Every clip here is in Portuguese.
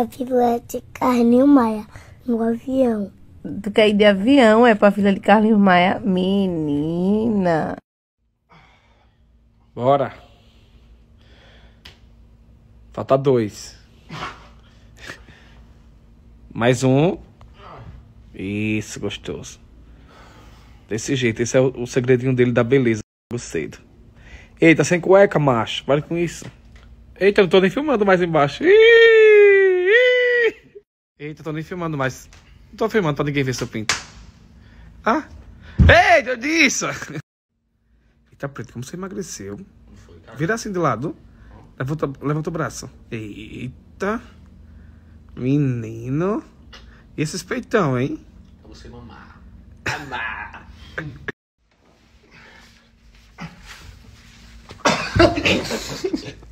pra Vila de Carlinho Maia no avião. Tu quer ir de avião, é pra Vila de Carlinhos Maia? Menina. Bora. Falta dois. Mais um. Isso, gostoso. Desse jeito, esse é o, o segredinho dele da beleza. Cedo. Eita, sem cueca, macho. Para com isso. Eita, eu não tô nem filmando mais embaixo. Ih. Eita, tô nem filmando mais. Não tô filmando pra ninguém ver seu pinto. Ah? Eita, eu disse! Eita, preto, como você emagreceu? Vira assim de lado. Levanta, levanta o braço. Eita. Menino. E esses peitão, hein? Pra você mamar.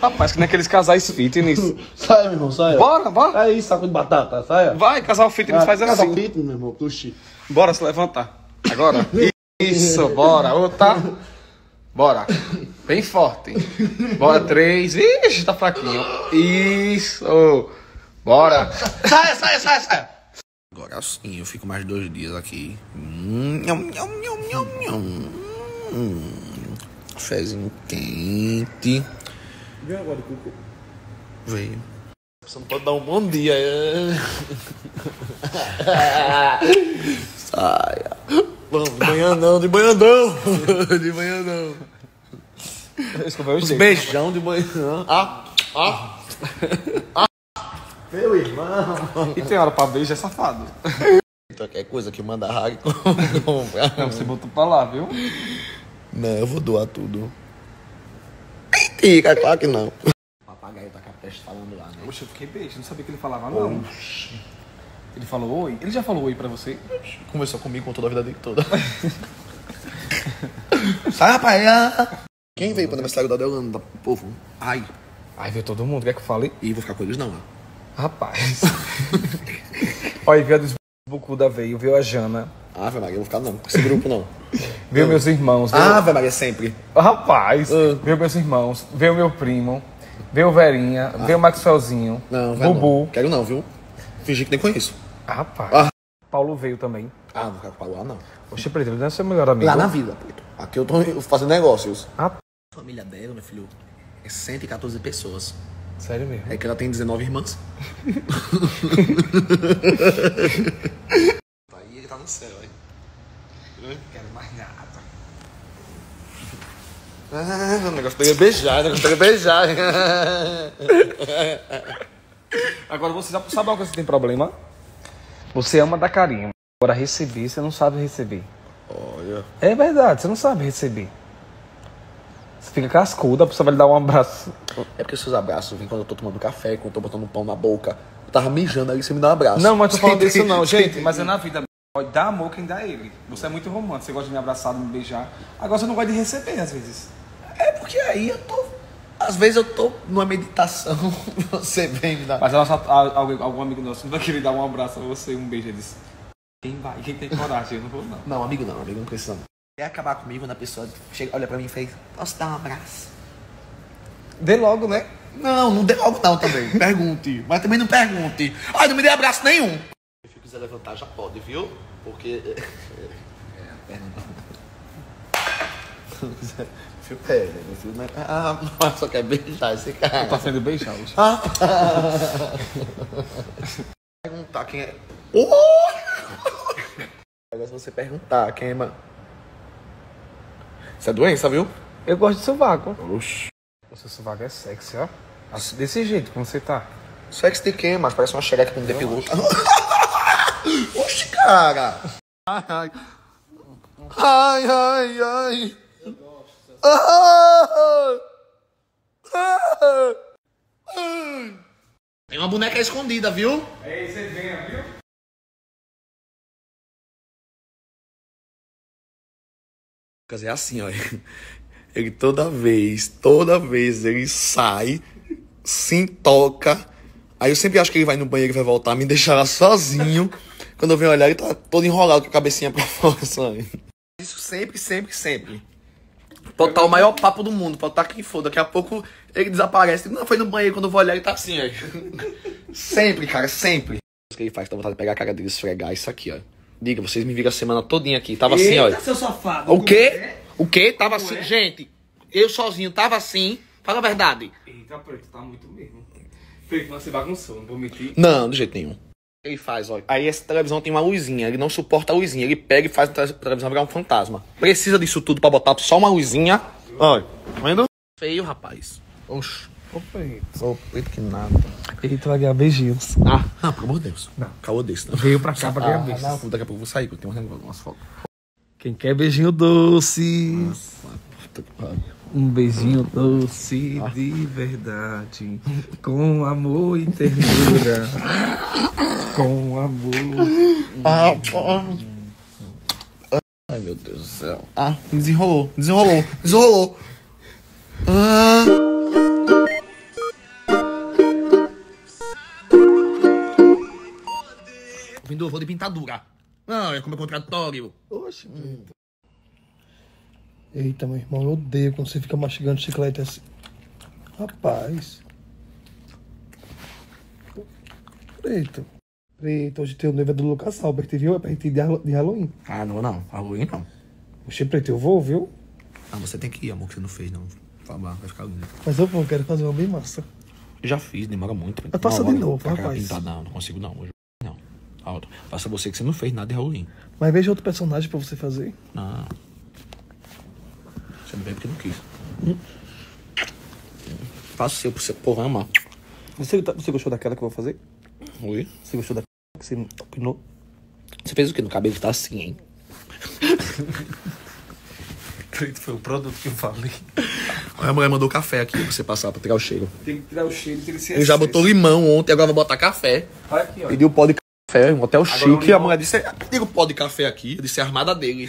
Rapaz, que nem aqueles casais fitness. Saia, meu irmão, saia. Bora, bora. Aí, saco de batata, saia. Vai, casal fitness faz Casa assim. fitness, meu irmão, puxe. Bora se levantar. Agora. Isso, bora. Outra. Bora. Bem forte. Bora, três. Ixi, tá fraquinho. Isso. Bora. Saia, saia, saia, saia. Agora sim, eu fico mais dois dias aqui. Hum. Hum, Fezinho quente. Vem agora, Cuco. Veio. Você não pode dar um bom dia. é. Saia. Vamos, de manhã não, de manhã não. De manhã não. Escoveu o Uns jeito. beijão de manhã. Ah, ah. ah. Meu irmão. E tem hora pra beijo, é safado. Qualquer coisa que manda Harry Não, comprar. você botou pra lá, viu? Não, eu vou doar tudo. Claro que não. O papagaio tá com a peste falando lá, né? Poxa, eu fiquei beijo, não sabia que ele falava não. Ele falou oi? Ele já falou oi pra você? Conversou comigo com toda a vida dele toda. Sai, rapaz! ah. Quem veio pro aniversário da Adelana, povo? Ai. Ai, veio todo mundo, quer que eu fale? E vou ficar com eles não, ó. Rapaz. Olha, veio a dos Bucuda veio, veio a Jana, Ah, Maria, eu vou ficar não, com esse grupo não. Veio meus irmãos, veio... Ah, vai Maria, sempre. Rapaz, Ah. veio meus irmãos, veio meu primo, veio Verinha, veio o Maxwellzinho, Não, vai Bubu. não. Quero não, viu? Fingir que nem conheço. Rapaz. Ah. Paulo veio também. Ah, não vou ficar com o Paulo lá, não. Oxe, Preto, ele não é seu melhor amigo. Lá na vida, Preto. Aqui eu tô fazendo negócios. Ah, A família dela, meu filho, é 114 pessoas. sério mesmo? É que ela tem 19 irmãs. Aí ele tá no céu, hein? Quero mais nada. Ah, o negócio pega beijar, o negócio pega beijar. Agora você já sabe uma coisa que tem problema? Você ama dar carinho. Agora receber, você não sabe receber. Olha. É verdade, você não sabe receber. Você fica cascudo, a pessoa vai lhe dar um abraço. É porque seus abraços vêm quando eu tô tomando café, quando eu tô botando pão na boca. Eu tava mijando aí, você me dá um abraço. Não, mas tô falando Você disso não, gente. Mas é na vida. Pode dar amor quem dá ele. Você é muito romântico, você gosta de me abraçar, de me beijar. Agora você não gosta de receber, às vezes. É porque aí eu tô. Às vezes eu tô numa meditação, você vem me dar. Mas a nossa, a- alguém- algum amigo nosso não vai querer dar um abraço a você, um beijo. Ele disse: Quem vai? Quem tem coragem? Eu não vou, não. Não, amigo não, amigo não precisa. não. Quer acabar comigo quando a pessoa chega, olha pra mim e fez, posso dar um abraço? Dê logo, né? Não, não dê logo não também. Pergunte. Mas também não pergunte. Ai, não me dê abraço nenhum. Se quiser levantar, já pode, viu? Porque. É, não. Fio pega, meu filho. Não é... Ah, só quer beijar esse cara. Tá sendo beijar hoje. Ah. perguntar quem é. Agora se você perguntar quem é. ma- Isso é doença, viu? Eu gosto de sovaco. Oxi. O seu sovaco é sexy, ó. Assim, Desse jeito, como você tá. Sexo de quem, mas parece uma xereca com depilou. Oxi, cara! Ai, ai. Ai, ai, ai. Ah! Ah! Ah! Tem uma boneca escondida, viu? É, você venha, viu? Quer dizer, é assim, ó. Ele toda vez, toda vez ele sai, se toca. Aí eu sempre acho que ele vai no banheiro e vai voltar, me deixar lá sozinho. Quando eu venho olhar, ele tá todo enrolado com a cabecinha pra fora, sabe? Isso sempre, sempre, sempre. Pode estar o maior papo do mundo, pode estar quem for. Daqui a pouco ele desaparece. Não, foi no banheiro quando eu vou olhar ele tá assim, ó. sempre, cara, sempre. O que ele faz? Dá vontade de pegar a cara dele e esfregar isso aqui, ó. Diga, vocês me viram a semana todinha aqui. Tava assim, ó. seu safado. O quê? O quê? Tava assim, gente. Eu sozinho tava assim. Fala a verdade. Eita, preto, tá muito mesmo. Preto, mas você bagunçou, não vou mentir. Não, de jeito nenhum. Ele faz, ó. Aí essa televisão tem uma luzinha, ele não suporta a luzinha. Ele pega e faz a tele- televisão virar um fantasma. Precisa disso tudo pra botar só uma luzinha. Olha, tá vendo? Feio, rapaz. Oxi. Ô, preto. Ô, preto que nada. Ele vai ganhar beijinhos. Ah, não, pelo amor de Deus. Não. Caô desse, não. Veio pra cá pra ganhar Ah, beijos. não, daqui a pouco eu vou sair, que eu tenho umas- umas fotos. Quem quer beijinho doce? Puta que pariu. Um beijinho doce de verdade, com amor e ternura, com amor. Ah. Ai, meu Deus do céu. Ah, desenrolou, desenrolou, desenrolou. Ah. Vindo, vou de pintadura. Não, é como é contratório. Oxe, preto. Eita, meu irmão, eu odeio quando você fica mastigando chiclete assim. Rapaz. Preto. Preto, hoje tem o noivo é do Lucas Albert, viu? É pra gente ir de Halloween. Ah, não, não. Halloween não. Oxe, preto, eu vou, viu? Ah, você tem que ir, amor, que você não fez, não. Fala, vai ficar lindo. Mas eu vou, quero fazer uma bem massa. Eu já fiz, demora muito. Mas Uma de novo, rapaz. pintar. Não, não consigo não. Hoje não. Alto. Faça você que você não fez nada de Halloween. Mas veja outro personagem pra você fazer. Não. Você não veio porque não quis. Faça o seu pro seu programa. Você, tá- você gostou daquela que eu vou fazer? Oi? Você gostou daquela que você opinou? Você fez o quê? No cabelo tá assim, hein? Preto foi o produto que eu falei. A mulher mandou café aqui pra você passar pra tirar o cheiro. Tem que tirar o cheiro, tem que ser Ele já botou limão ontem, agora vai botar café. Olha aqui, ó. Pediu pó de café, um hotel o chique. A mulher disse: Diga o pó de café aqui. Eu disse: é a armada dele.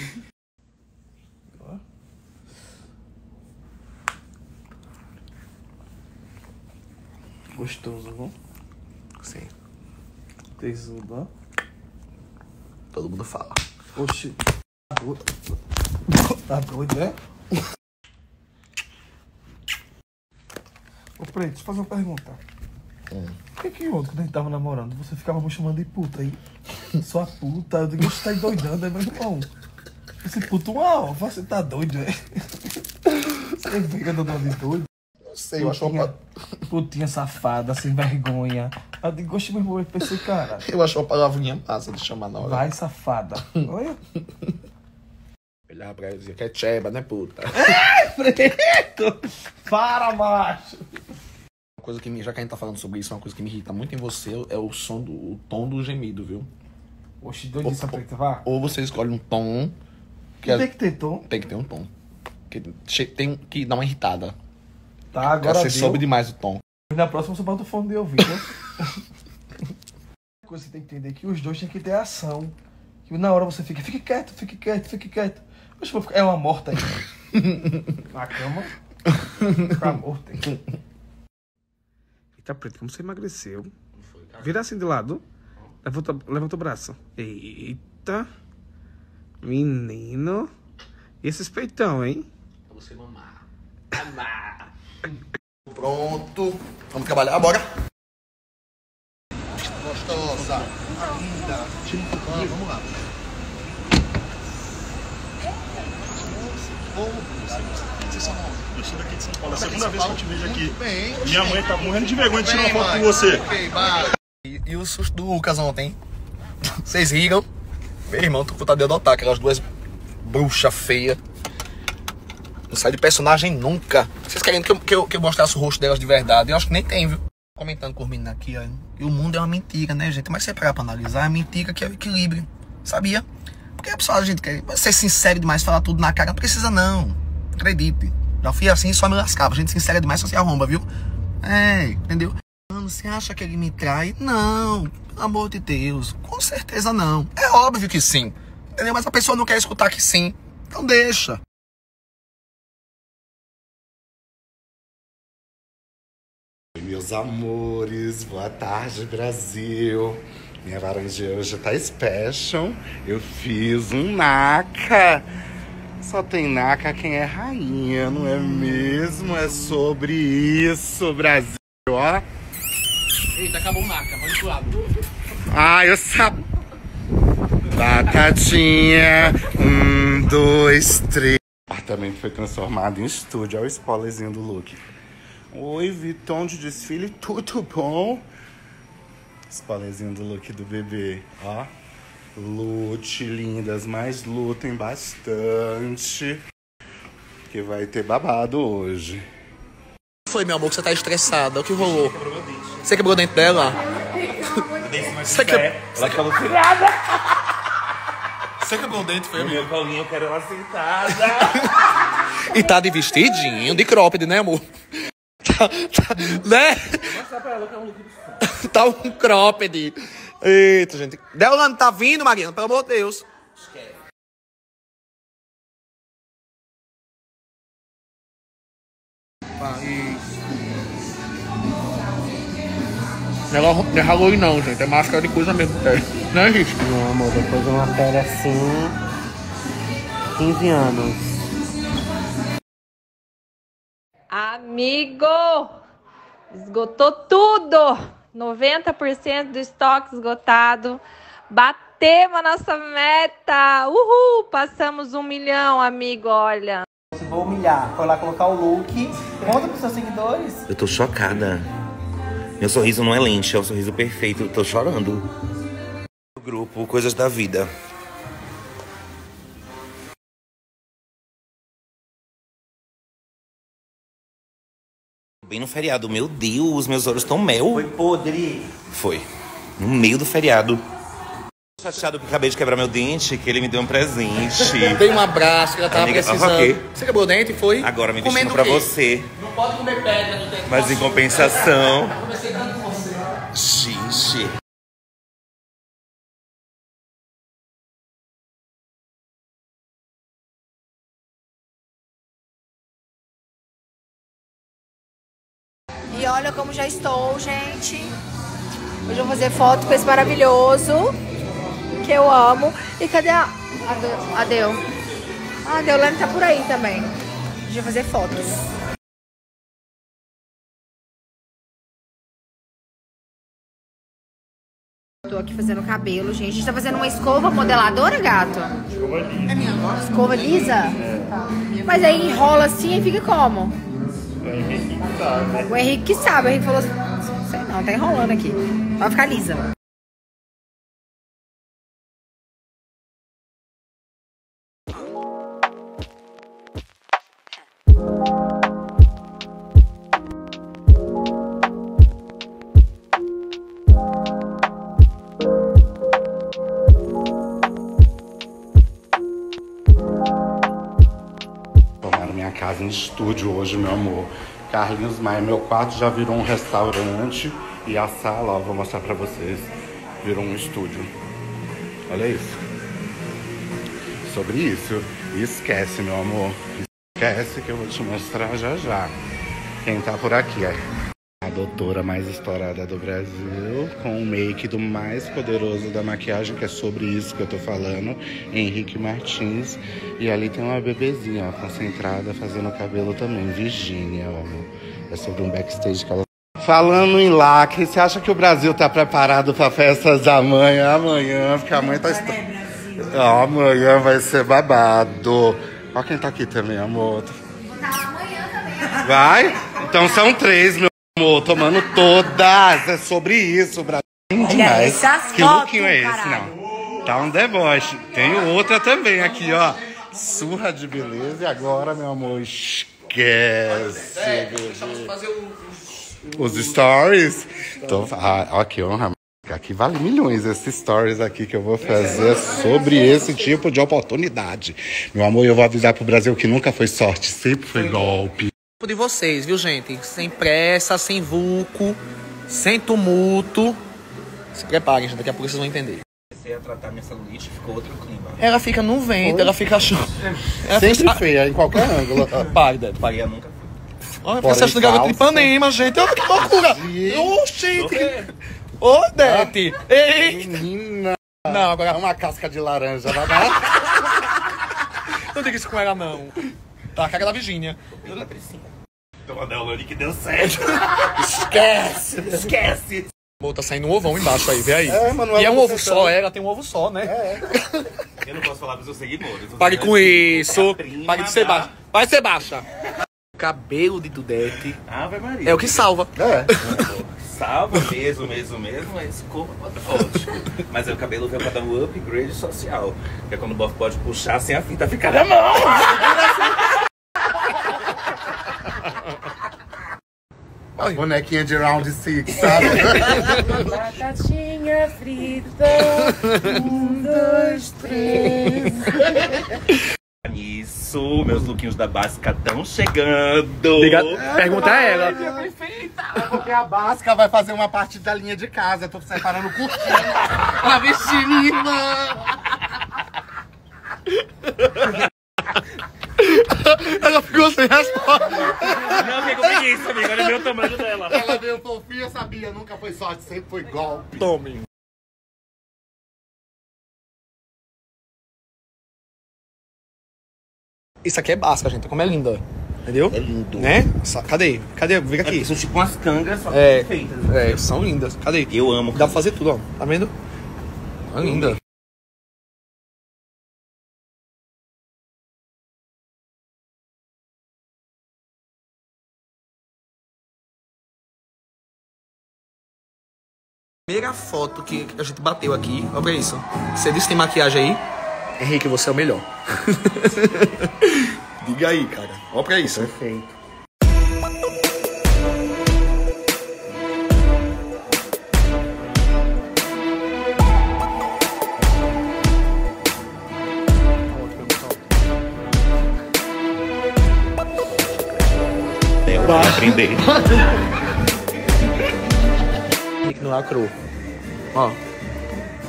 Gostoso, viu? Sim. Tesudo, ó. Todo mundo fala. Oxe. Tá doido, tá doido né? Ô, Preto, deixa eu fazer uma pergunta. Por que que ontem, quando a gente tava namorando, você ficava me chamando de puta aí? Sua puta, eu digo, você tá endoidando, é meu irmão. Esse puto, uau, você tá doido, é? Você fica dando uma de doido? Sei, eu acho uma, Putinha, safada, sem vergonha. Eu digo, oxe, meu irmão, eu pensei, cara, eu acho uma palavrinha massa de chamar na hora. vai safada. Olha. Olhar pra ela e dizer que é cheba, né, puta? Preto! Para, macho! Uma coisa que me, já que a gente tá falando sobre isso, uma coisa que me irrita muito em você é o som do o tom do gemido, viu? Oxe, doidice, preta, vá. Ou você escolhe um tom que Tem é- que ter tom. tem que ter um tom. Que tem que dar uma irritada. Tá, Agora agora você deu. soube demais o tom. Na próxima você bota o fone de ouvido. A coisa que você tem que entender é que os dois têm que ter ação. Que na hora você fica, fique quieto, fique quieto, fique quieto. Oxe, vou ficar- é uma morta aí. Na cama. Ficar morta aí. Eita, preto, como você emagreceu? Vira assim de lado. Levanta, levanta o braço. Eita. Menino. E esses peitão, hein? Pra você mamar. Mamar. Pronto. Vamos trabalhar, bora. Gostosa. Linda. Vamos, vamos lá. Eu sou daqui de São Paulo. É a segunda vez que eu te vejo aqui. Bem, Minha mãe tá morrendo de vergonha de tirar uma foto com você. Ok, vai. E, e o susto do Lucas ontem? Vocês riram? Meu irmão, tô com vontade de adotar aquelas duas bruxas feias. Não sai de personagem nunca. Vocês querem que eu, que, eu, que eu mostrasse o rosto delas de verdade? Eu acho que nem tem, viu? Comentando com os meninos aqui, ó. E o mundo é uma mentira, né, gente? Mas se você parar pra analisar, é mentira que é o equilíbrio. Sabia? Porque a pessoa, a gente quer ser sincero demais, falar tudo na cara. Não precisa, não. Acredite. Já fui assim e só me lascava. A gente sincera demais, só se arromba, viu? É, entendeu? Mano, você acha que ele me trai? Não, pelo amor de Deus. Com certeza não. É óbvio que sim. Entendeu? Mas a pessoa não quer escutar que sim. Então deixa. Meus amores, boa tarde, Brasil. Minha varanda de hoje tá special. Eu fiz um naca. Só tem naca quem é rainha, não é mesmo? É sobre isso, Brasil, ó. Eita, acabou o maca, vamos pro lado. Ah, eu sabia. Batatinha. Um, dois, três. O apartamento foi transformado em estúdio. Olha o spoilerzinho do look. Oi, Viton de desfile, tudo bom? Spoilerzinho do look do bebê, ó. Lute, lindas, mas lutem bastante. Que vai ter babado hoje. Foi, meu amor, que você tá estressada. O que rolou? Você quebrou o dente dela? Você quebrou... Ela falou que Você quebrou o dente, foi, amigo? minha Paulinha, eu quero ela sentada. E tá de vestidinho, de cropped, né, amor? Tá, tá, né? Tá um cropped. Eita, gente. Deolane, tá vindo, Mariana? Pelo amor de Deus. Não é Halloween não, gente. É máscara de coisa mesmo. É. Né, gente? Meu amor, depois de uma pele assim. 15 anos. Amigo! Esgotou tudo! 90% do estoque esgotado. Batemos a nossa meta! Uhul! Passamos um milhão, amigo, olha. Vou humilhar. Foi lá colocar o look. Conta pros seus seguidores. Eu tô chocada. Meu sorriso não é lente, é o sorriso perfeito. Eu tô chorando. O grupo Coisas da Vida. Bem no feriado, meu Deus, meus olhos estão mel. Foi podre. Foi. No meio do feriado. Tô chateado que acabei de quebrar meu dente, que ele me deu um presente. Dei um abraço que ela tava Amiga, precisando. ok. Você quebrou o dente, foi? Agora me Comendo vestindo pra o quê? você. Não pode comer pedra no dente. Mas em compensação. Comecei dando com você. Gente. Como já estou, gente. Hoje eu vou fazer foto com esse maravilhoso que eu amo. E cadê a. Adeu. Ah, Deolane tá por aí também. Deixa eu fazer fotos. Tô aqui fazendo cabelo, gente. A gente tá fazendo uma escova modeladora, gato? Escova lisa. É? Escova lisa? Tá. Mas aí enrola assim e fica como? O Henrique que sabe, o Henrique falou assim, sei não, tá enrolando aqui. Vai ficar lisa. Minha casa em estúdio hoje, meu amor. Carlinhos Maia, meu quarto já virou um restaurante e a sala, ó, vou mostrar pra vocês, virou um estúdio. Olha isso. Sobre isso, esquece, meu amor. Esquece que eu vou te mostrar já já. Quem tá por aqui é a doutora mais estourada do Brasil, com o make do mais poderoso da maquiagem, que é sobre isso que eu tô falando, Henrique Martins. E ali tem uma bebezinha, ó, concentrada, fazendo cabelo também, Virgínia, ó. É sobre um backstage que ela. Falando em lacre, você acha que o Brasil tá preparado pra festas da mãe amanhã? Porque a mãe tá. esto- Ó, amanhã vai ser babado. Ó quem tá aqui também, amor. Vai? Então são três, meu amor, tomando todas. É sobre isso, Brasil. Demais. Que lookinho é esse, não? Tá um deboche. Tem outra também aqui, ó. Surra de beleza. E agora, meu amor, esquece, bebê. Os stories? Tô, ah, ó, que honra. Aqui vale milhões esses stories aqui que eu vou fazer sobre esse tipo de oportunidade. Meu amor, eu vou avisar pro Brasil que nunca foi sorte, sempre foi golpe. De vocês, viu, gente? Sem pressa, sem vulco, sem tumulto. Se preparem, gente, daqui a pouco vocês vão entender. Comecei a tratar minha celulite, ficou outro clima. Ela fica no vento, ela fica achando. Ela Sempre fica... feia, em qualquer ângulo. Débora. Paria nunca fui. Olha, você acha do garoto de falsa. Ipanema, gente. Olha que loucura. Ô, gente. Ô, Dete. Ei. Menina, Não, agora... é uma casca de laranja. Vai lá. Não diga isso com ela, não. Tá a cara da Virgínia. Então que deu certo. Esquece! Esquece! Tá saindo um ovão embaixo aí, vê aí. É, Manuela, e é um ovo só, tá- ela tem um ovo só, né? Eu não posso falar pros seus seguidores. Pare com isso. Pare de ser da- baixa. Vai ser baixa. O cabelo de Dudete Ave Maria. é o que salva. É. Salva mesmo, mesmo, mesmo, mas como ótimo. Mas aí o cabelo veio pra dar um upgrade social. Que é quando o bofe pode puxar sem a fita ficar na mão. A bonequinha de round six, sabe? Batatinha frita. Um, dois, três. Isso, meus lookinhos da básica estão chegando. Diga- pergunta a ela. É porque a Basca vai fazer uma parte da linha de casa. Tô separando o curtinho pra vestir linda. Ela ficou sem resposta. Não, fiquei com preguiça, amigo. Olha o meu tamanho dela. Ela veio fofinha, sabia? Nunca foi sorte, sempre foi golpe. Tome. Isso aqui é básica, gente. Como é linda. Entendeu? É lindo. Né? Essa- Cadê? Cadê? Vem aqui. São tipo umas cangas, só que É, perfeitas. é, são lindas. Cadê? Eu amo. Dá pra fazer tudo, ó. Tá vendo? É linda. Primeira foto que a gente bateu aqui, olha isso. Você disse que tem maquiagem aí? Henrique, você é o melhor. Diga aí, cara. Olha pra isso. Perfeito. Eu vou aprender. Não lacrou. Ó,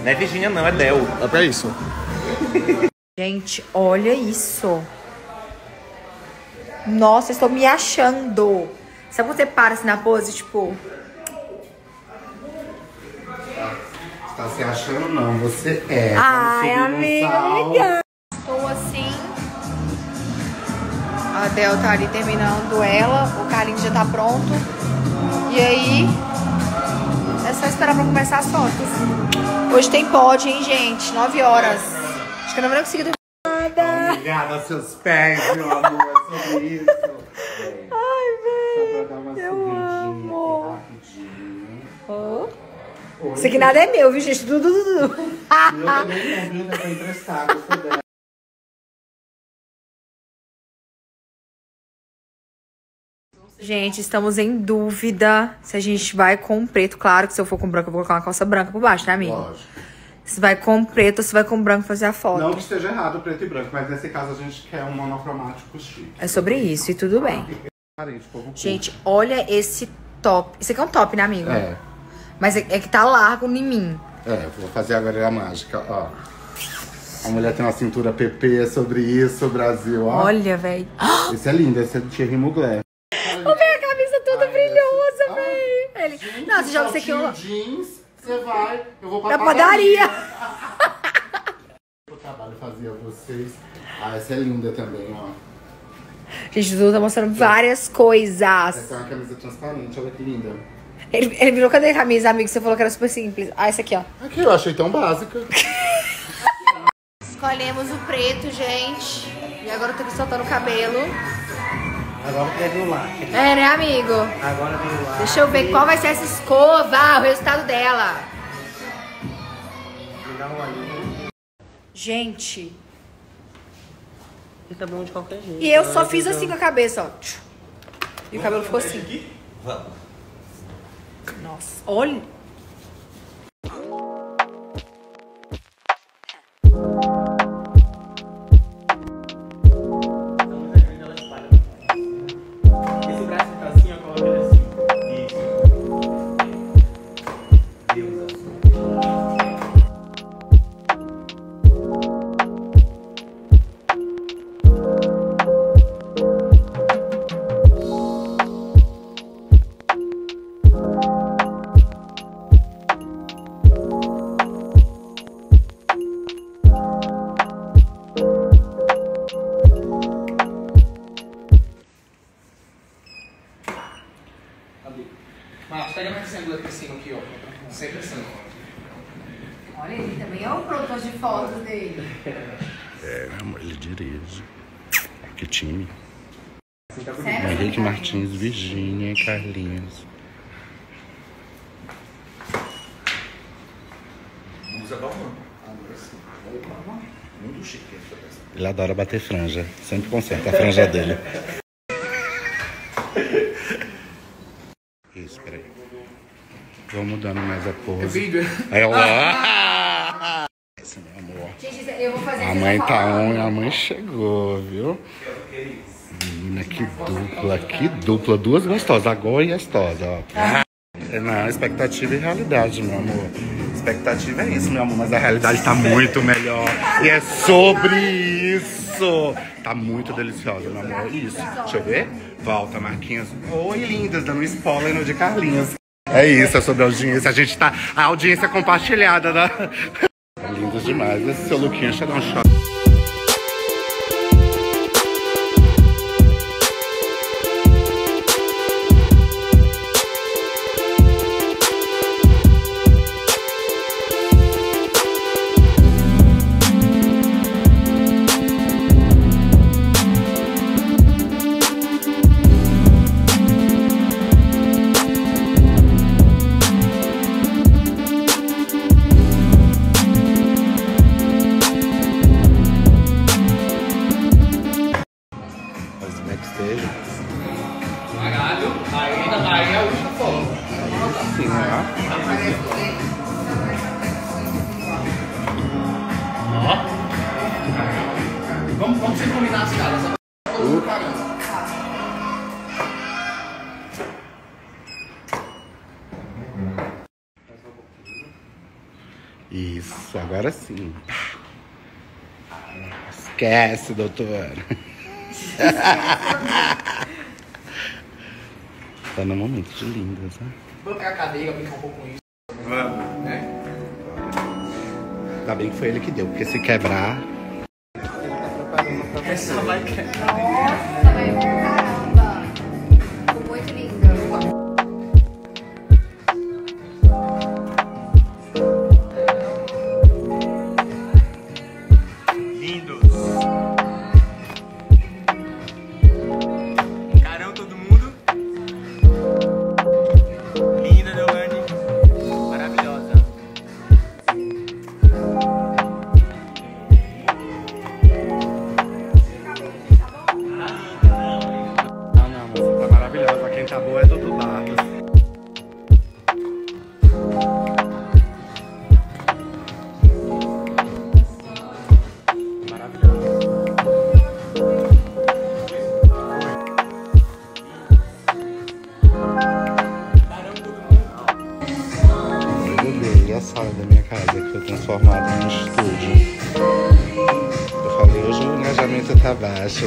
Não é Virgínia, não, é Del. olha pra isso. Gente, olha isso. Nossa, eu estou me achando. Sabe quando você para assim na pose, tipo... Você tá se achando, não. Você é. Ai, amiga, obrigada. Estou assim. A Del tá ali terminando ela. O Carlinhos já tá pronto. E aí... É só esperar pra começar as fotos. Hoje tem pod, hein, gente? 9 horas. Acho que eu não vou conseguir dormir nada. Obrigada aos seus pés, meu amor. É sobre isso. Ai, Só pra dar uma Eu subidinha amo. rapidinho. Isso aqui nada é meu, viu, gente? Tudo, tudo, também não, viu? Tá dela. Gente, estamos em dúvida se a gente vai com preto. Claro que se eu for com branco, eu vou colocar uma calça branca por baixo, né, amigo? Lógico. Se vai com preto ou se vai com branco fazer a foto. Não que esteja errado preto e branco, mas nesse caso a gente quer um monocromático chique. É sobre isso e tudo bem. Gente, olha esse top. Isso aqui é um top, né, amigo? É, Mas é, é que tá largo em mim. é, vou fazer agora a mágica, ó. A mulher tem uma cintura PP é sobre isso, Brasil, ó. Olha, velho. Esse é lindo, esse é do Thierry Mugler. Ô, véi, a camisa toda Ai, brilhosa, ai. Velho. Ele... Não, você joga isso aqui Saltinho ó, jeans, você vai, eu vou pra na padaria. O trabalho fazia vocês. Ah, essa é linda também, ó. Gente, o Dudu tá mostrando várias coisas. Essa é uma camisa transparente, olha que linda. Ele, ele virou, cadê a camisa, amigo? Você falou que era super simples. Ah, essa aqui, ó. Aqui eu achei tão básica. Escolhemos o preto, gente. E agora eu tô aqui soltando o cabelo. Agora quer vir o lacre. É, né, amigo? Agora vem o lacre. Deixa eu ver qual vai ser essa escova, o resultado dela. Me dá um olhinho. Gente, Fica bom de qualquer jeito. e eu só fiz assim com a cabeça, ó. E o cabelo ficou assim. Vamos. Nossa, olha. Adora bater franja. Sempre conserta a franja dele. Isso, peraí. Vou mudando mais a pose. É vídeo. Aí, ó. Esse meu amor. Gente, eu vou fazer A mãe tá on, a mãe chegou, viu? Menina, que dupla, que dupla. Duas gostosas, a Gol e a Estosa, ó. É, Não, expectativa e realidade, meu amor. Expectativa é isso, meu amor, mas a realidade tá muito melhor. E é sobre isso. Tá muito deliciosa, meu amor. Isso. Deixa eu ver. Volta, Marquinhos. Oi, lindas, dando spoiler no de Carlinhos. É isso, é sobre a audiência. A gente tá. A audiência compartilhada, né? Lindos demais. Esse seu lookinho deixa eu dar um. Vamos, vamos sem combinar as caras. só pra todo mundo parando. Isso, agora sim. Esquece, doutor. tá no momento de lindas, né? Vamos pegar a cadeira, brincar um pouco com isso. Vamos. Né? Ainda bem que foi ele que deu, porque se quebrar. Essa vai quebrar. Nossa, vai caramba.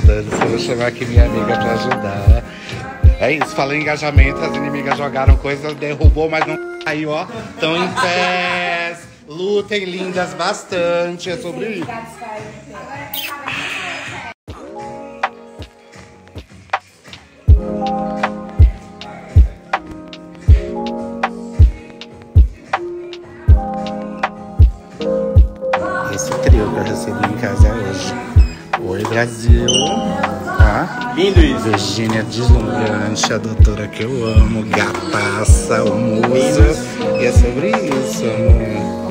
Dani, eu vou chamar aqui minha amiga pra ajudar. É isso, falei engajamento, as inimigas jogaram coisa, derrubou, mas não caiu, ó. Estão em pés, lutem lindas bastante, é sobre isso. Virgínia deslumbrante, a doutora que eu amo, gataça, o muso. E é sobre isso, amor.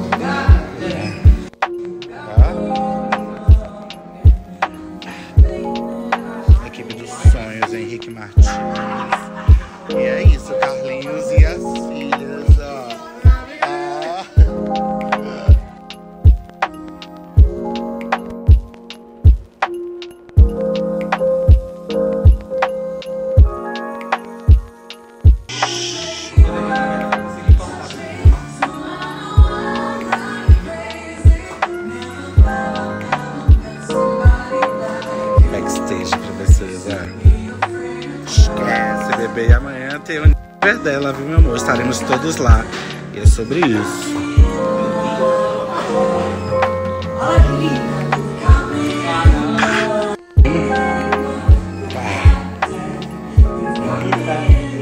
Sobre isso.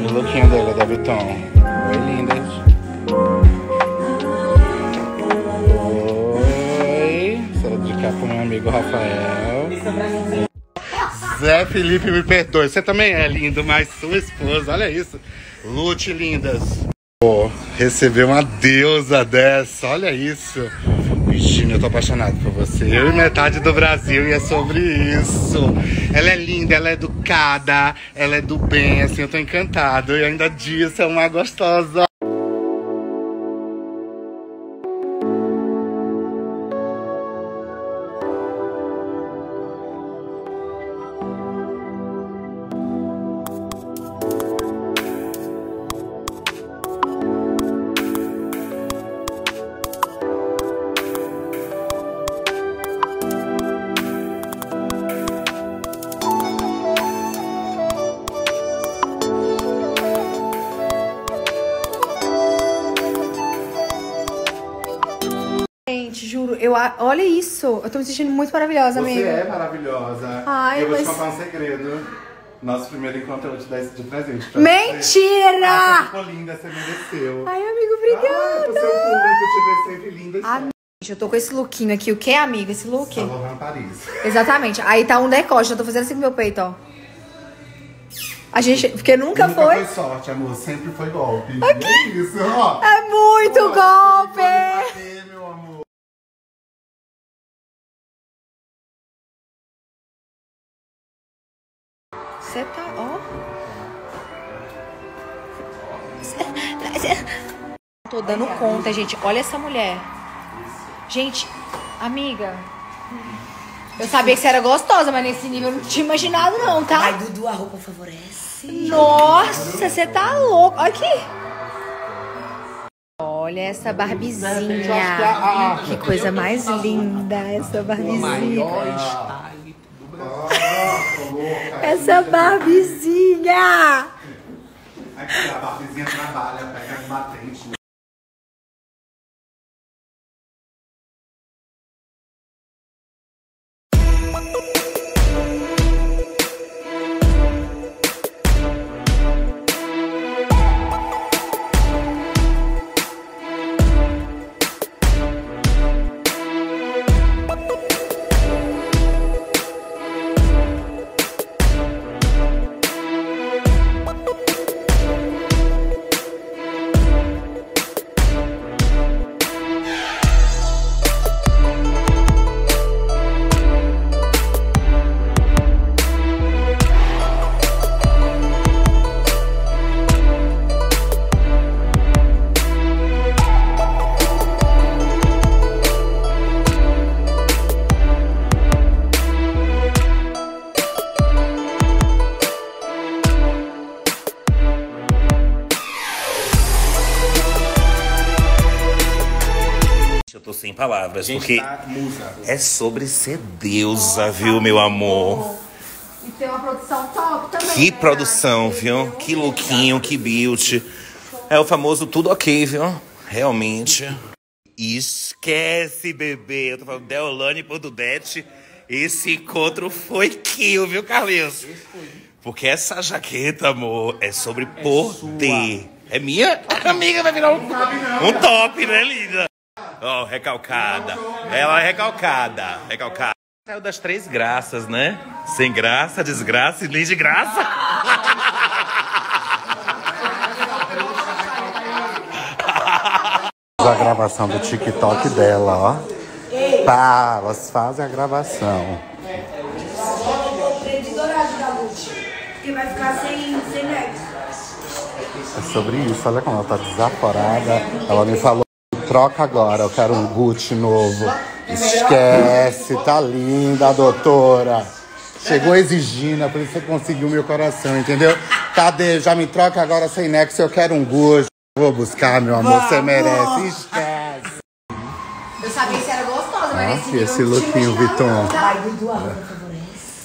O lookinho dela, da Vuitton. Oi, lindas. Oi. Vou dedicar pro meu amigo Rafael. Zé Felipe, me perdoe. Você também é lindo, mas sua esposa, olha isso. Lute, lindas. Receber uma deusa dessa, olha isso. Virginia, eu tô apaixonado por você. Eu e metade do Brasil, e é sobre isso. Ela é linda, ela é educada, ela é do bem, assim, eu tô encantado. E ainda disso, é uma gostosa. Gente, juro, eu olha isso. Eu tô me sentindo muito maravilhosa, Você amigo. é maravilhosa. Ai, eu vou mas- te contar um segredo. Nosso primeiro encontro eu vou te dar isso de presente. Mentira! Você. Ah, você ficou linda, você mereceu. Ai, amigo, obrigada. Ai, pro seu público te ver sempre linda. e eu tô com esse lookinho aqui. O que é, amigo? Esse look? Laurent Paris. Exatamente. Aí tá um decote. Eu tô fazendo assim com meu peito, ó. A gente. Porque nunca, Nunca foi. foi sorte, amor. Sempre foi golpe. E é isso, ó. É muito Pô, golpe! Você tá, ó. Tô dando conta, gente. Olha essa mulher. Gente, amiga. Eu sabia que você era gostosa, mas nesse nível eu não tinha imaginado, não, tá? Ai, Dudu, a roupa favorece. Nossa, você tá louco. Olha aqui. Olha essa barbizinha. Que coisa mais linda essa barbizinha. Essa barbizinha. Aqui, a Barbizinha trabalha, pega as batentes. Tô sem palavras, Gente, porque tá é sobre ser deusa, viu, meu amor? E tem uma produção top também. Que né, produção, viu? Que lookinho, que beauty. É o famoso tudo ok, viu? Realmente. Esquece, bebê. Eu tô falando Deolane por Dudete. Esse encontro foi kill, viu, Carlinhos? Porque essa jaqueta, amor, é sobre poder. É minha? Amiga, vai virar um, um top, né, linda? Ó, recalcada. Ela é recalcada. Recalcada. Saiu das três graças, né? Sem graça, desgraça e nem de graça. A gravação do TikTok dela, ó. Elas fazem a gravação. É sobre isso, olha como ela tá desaforada. Ela me falou, troca agora, eu quero um Gucci novo. Esquece, tá linda, doutora. Chegou exigindo, por isso você conseguiu meu coração, entendeu? Cadê? Já me troca agora sem nexo, eu quero um Gucci. Vou buscar, meu amor, você merece. Esquece. Eu sabia que você era gostosa, mas nesse Ah, esse lookinho, Viton. tá? Dudu.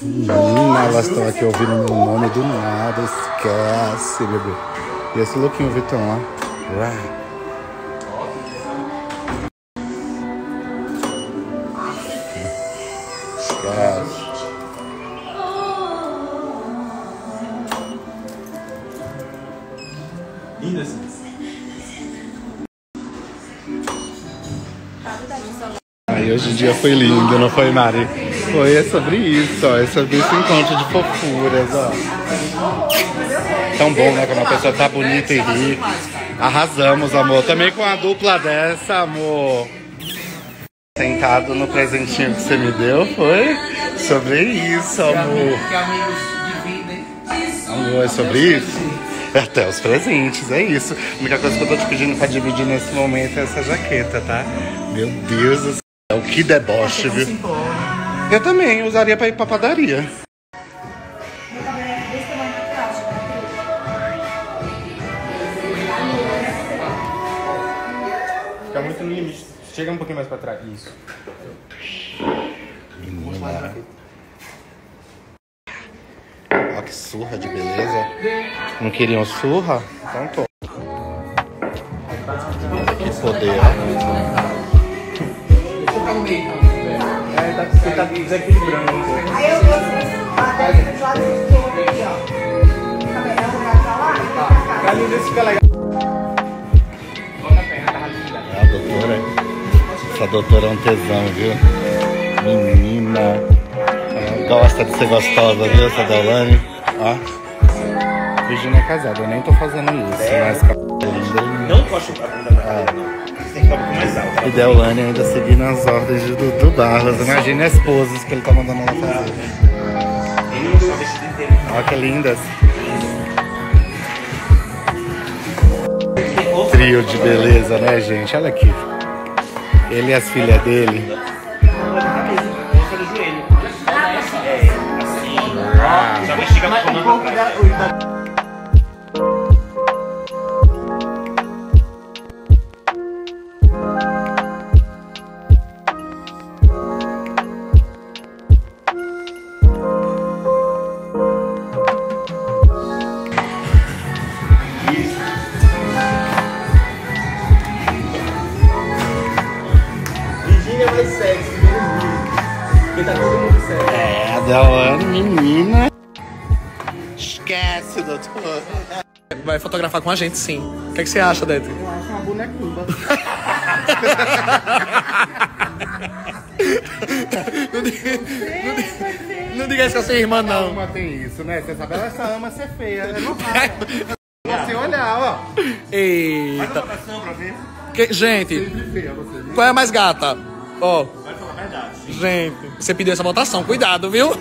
Menina, elas estão aqui ouvindo meu nome do nada. Esquece, bebê. E esse lookinho, Vitão, ó. Ué. Aí hoje em dia foi lindo, não foi, Mari? Foi, é sobre isso, ó. É sobre esse encontro de fofuras, ó. Tão bom, né? Quando uma pessoa tá bonita e ri. Arrasamos, amor. Também com a dupla dessa, amor. Sentado no presentinho que você me deu, foi? Sobre isso, amor. Amor, é sobre isso? Até os presentes, é isso. A única coisa que eu tô te pedindo pra dividir nesse momento é essa jaqueta, tá? Meu Deus do céu, que deboche, viu? Eu também usaria pra ir pra padaria. Fica muito no limite. Chega um pouquinho mais pra trás. Isso. Menina. Que surra de beleza. Não queriam surra? Então tô. Que poder. Tá, você tá desequilibrando um pouco. Aí eu vou sentar do lado esquerdo aqui, ó. Cabeça pra lá e pra cá. Fica lindo, esse fica legal. Tá. É a doutora. Essa doutora é um tesão, viu? Menina. Gosta de ser gostosa, viu, essa Deolane? Ó. Virginia é casada, eu nem tô fazendo isso, mas é linda. Não encosta a bunda na parede, não. Você tem que ficar um pouco mais alto. E Deolane ainda seguindo as ordens de Dudu Barros. Imagine as poses que ele tá mandando ela fazer. Vestido inteiro. Olha que lindas. Trio de beleza, né, gente? Olha aqui. Ele e as filhas dele. Coloca no joelho. É, assim. Ó, fotografar com a gente, sim. O que, é que você acha, Dete? Eu acho uma bonecumba. não, diga, não, diga, não diga isso com a sua irmã, não. Uma tem isso, né? Você sabe, ela só ama ser feia. É normal. Você olhar, ó. Eita. votação pra ver. Que- gente, qual é a mais gata? Ó, Vai falar a verdade. gente, você pediu essa votação, cuidado, viu?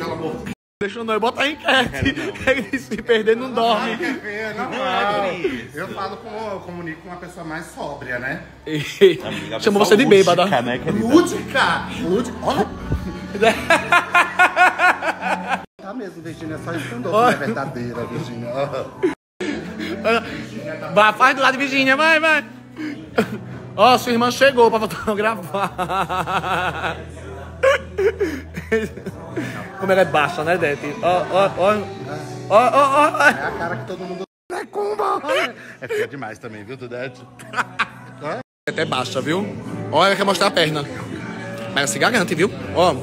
Deixa eu não botar enquete. Ele se perder não dorme. Quer ver? É normal. Eu falo com, eu comunico com uma pessoa mais sóbria, né? Chamou você de bêbada. né, querida? Lúdica! Lúdica! Olha! Tá mesmo, Virgínia, só escondou que não é verdadeira, Virgínia. Vai, faz do lado de Virgínia, vai, vai. Ó, sua irmã chegou pra fotografar. Como ela é baixa, né, Dete? Ó, ó, ó. Ó, ó, ó. É a cara que todo mundo. É cumba! É feia demais também, viu, Dudete? Até é baixa, viu? Ó, ela quer mostrar a perna. Mas ela se garante, viu? Ó,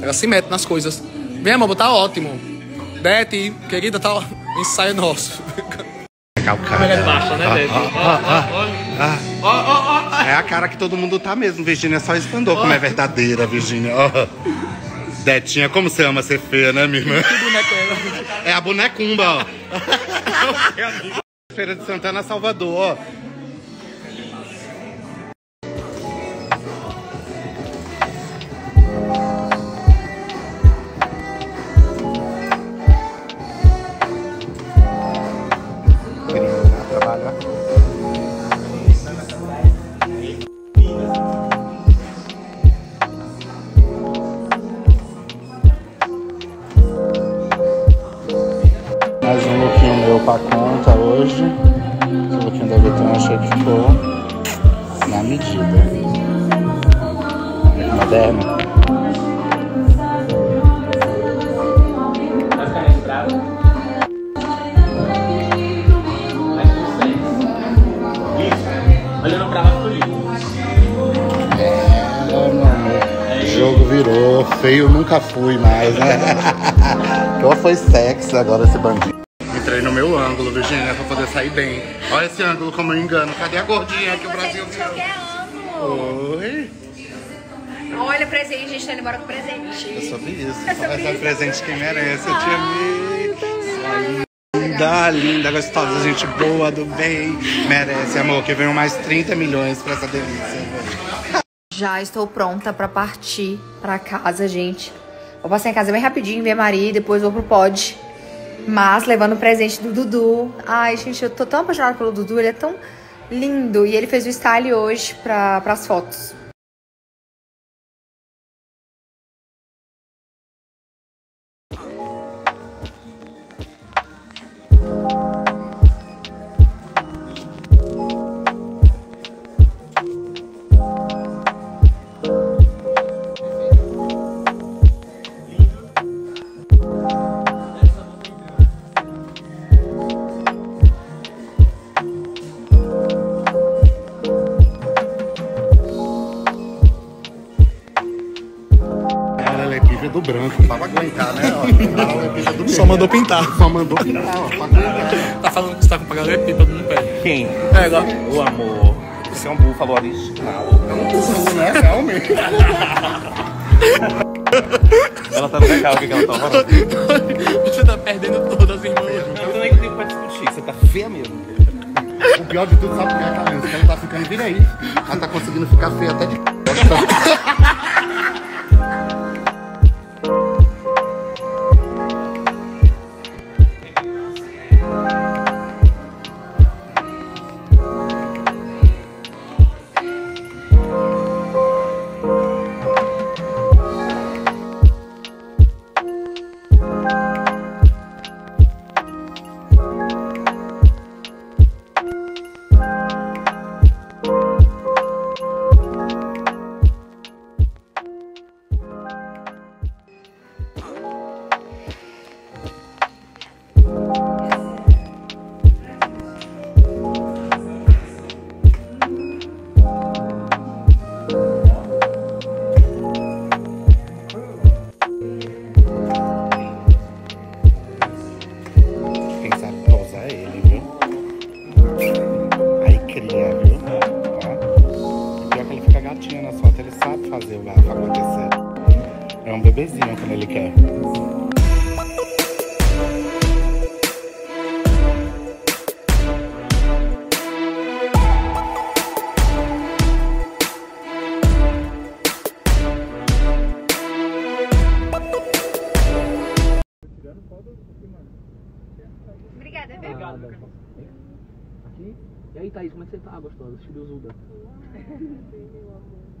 ela se mete nas coisas. Vem, amor, tá ótimo. Dete, querida, tá ó- ensaio nosso. Calcada. Como ela é baixa, né, Dete? Ó, ó, ó, ó, ó. É a cara que todo mundo tá mesmo, Virgínia. Só escondou como é verdadeira, Virgínia. Ó. Detinha, como você ama ser feia, né, minha irmã? Que boneca é? É a bonecumba, ó. Feira de Santana, Salvador, ó. Ficou na medida. Moderno. Olhando pra lá, ficou lindo. É, meu amor. O jogo virou. Feio nunca fui mais, né? Ou foi sexy agora esse bandido. Ângulo, Virginia, pra poder sair bem. Olha esse ângulo como eu engano. Cadê a gordinha que o Brasil virou? Oi. Olha, presente, a gente tá indo embora com presente. É sobre isso. É Só recebe isso. presente quem merece. Eu te amei. Linda, linda, gostosa, gente boa, do bem. Merece, amor, que venham mais 30 milhões pra essa delícia. Já estou pronta pra partir pra casa, gente. Vou passar em casa bem rapidinho, ver a Maria e depois vou pro pod. Mas levando o presente do Dudu. Ai, gente, eu tô tão apaixonada pelo Dudu, ele é tão lindo. E ele fez o style hoje pra, pras fotos. Mandou pintar. Só mandou pintar, ó. Tá falando que você tá com paralelepípedo no pé. Quem? É, igual. O amor. Você é um búfalo original. É um búfalo, né? Realmente. Ela tá no legal, o que que ela tá falando? Você tá perdendo todas as irmãs. Eu tô nem tempo pra discutir, você tá feia mesmo. O pior de tudo, sabe o que é, Carlinhos? Que ela tá ficando, vira aí. Ela tá conseguindo ficar feia até de Aqui? E